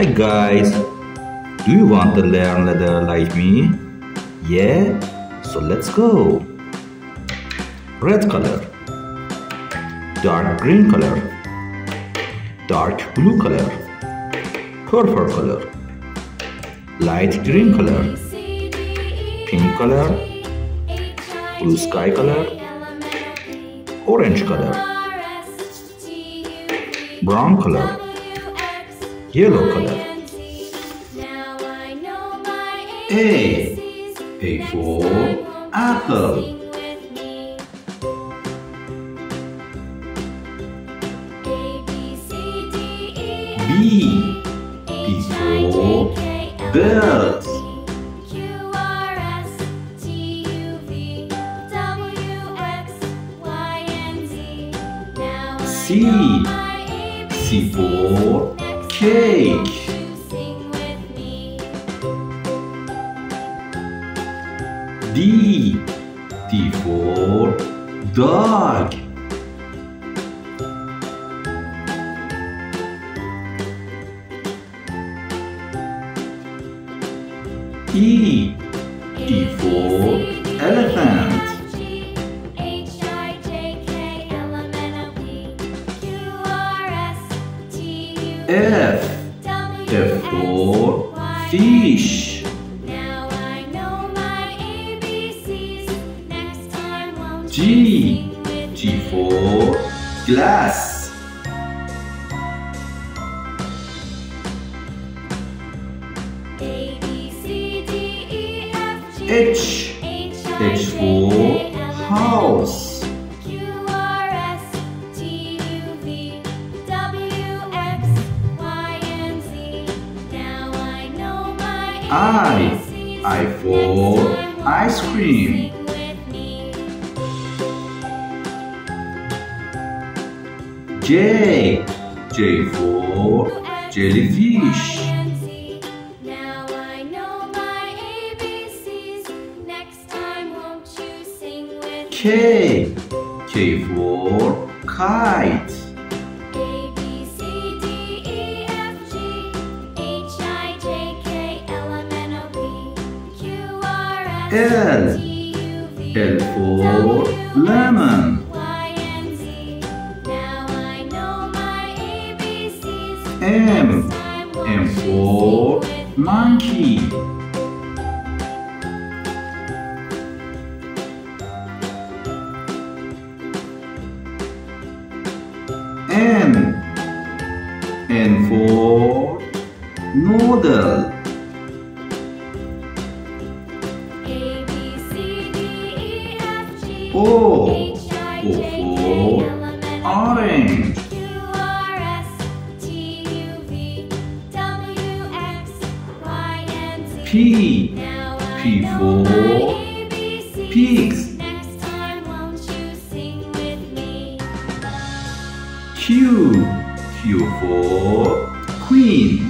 Hi guys, do you want to learn leather like me? Yeah? So let's go. Red color, dark green color, dark blue color, purple color, light green color, pink color, blue sky color, orange color, brown color, yellow color. A. A for apple. B. B for bird. C. C for cake. D. D for dog. E. E for for fish. G. G for glass. H. H for I for ice cream. J. J for jellyfish. K. K for kite. L. L for lemon. M. M for monkey. O. For orange. P. P for pigs. Q. Q for queen.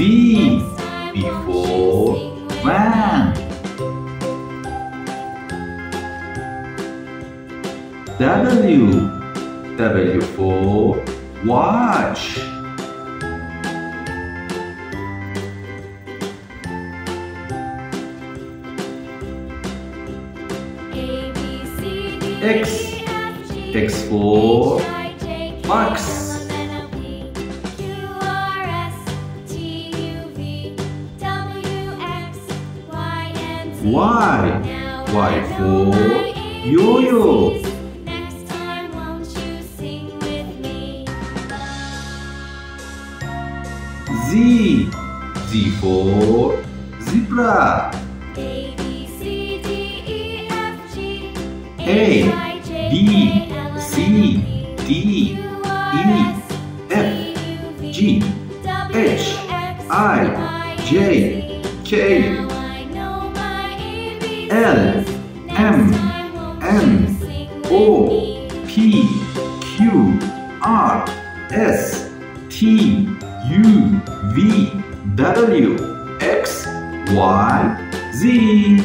V. For van. W. W for watch. X. X for fox. Y. Y for yo-yo. Z. Z for zebra. A B C D E F G H I J. K, L, M, N, O? P, Q, R, S, T, U, V, W, X, Y, Z.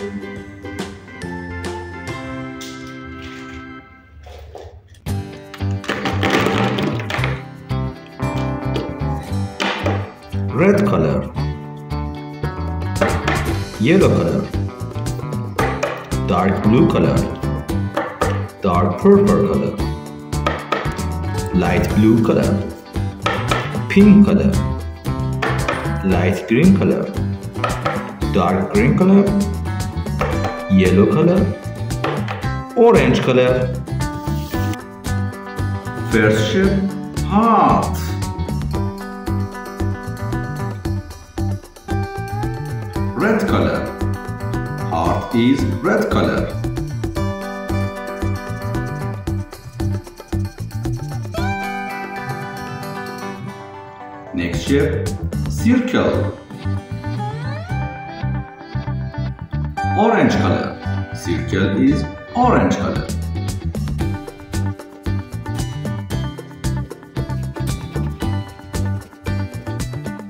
Red color, yellow color, dark blue color, dark purple color, light blue color, pink color, light green color, dark green color, yellow color, orange color. First shape, heart. Red color. Is red color. Next shape, circle. Orange color. Circle is orange color.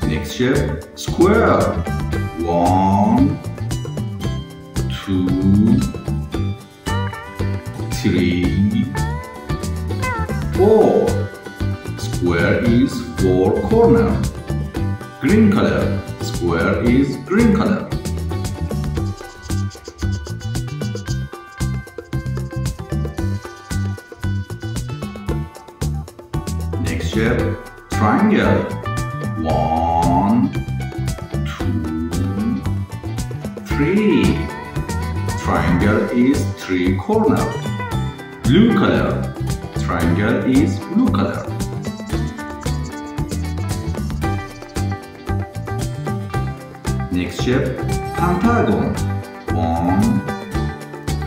Next shape, square. One, two, three, four. Square is four corner. Green color. Square is green color. Next shape, triangle. One, two, three. Triangle is three corner. Blue color. Triangle is blue color. Next shape, pentagon. One,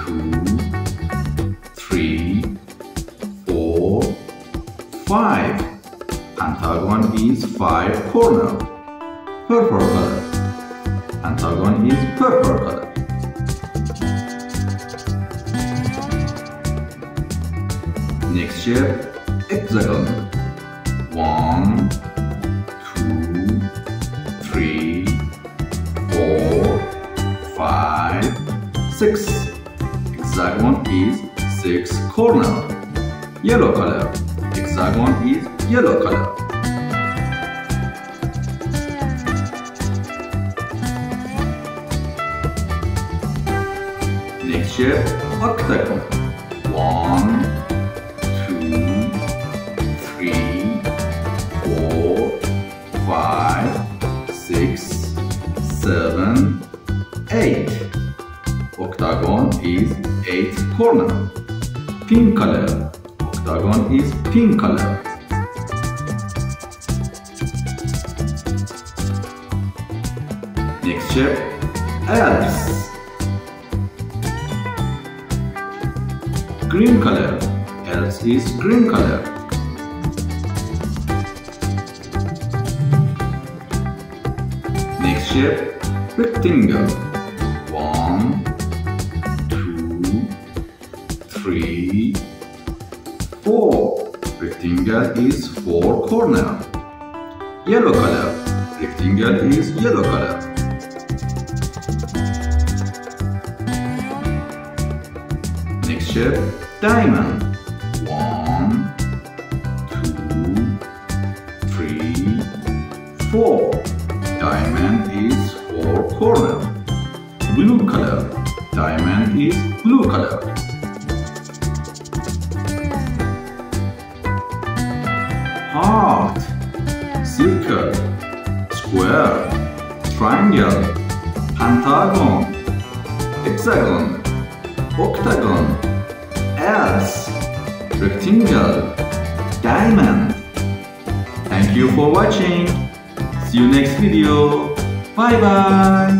two, three, four, five. Pentagon is five corner. Purple color. Pentagon is purple color. Next shape, hexagon. One, two, three, four, five, six. Hexagon is six corner. Yellow color. Hexagon is yellow color. Next shape, octagon. Six, seven, eight. Octagon is eight corner. Pink color. Octagon is pink color. Next shape, elves. Green color. Elves is green color. Shape, rectangle. One, two, three, four. Rectangle is four corner. Yellow color. Rectangle is yellow color. Next shape, diamond. One, two, three, four. Diamond is four corner. Blue color. Diamond is blue color. Heart. Circle. Square. Triangle. Pentagon. Hexagon. octagon, S, rectangle, diamond. Thank you for watching. See you next video. Bye bye.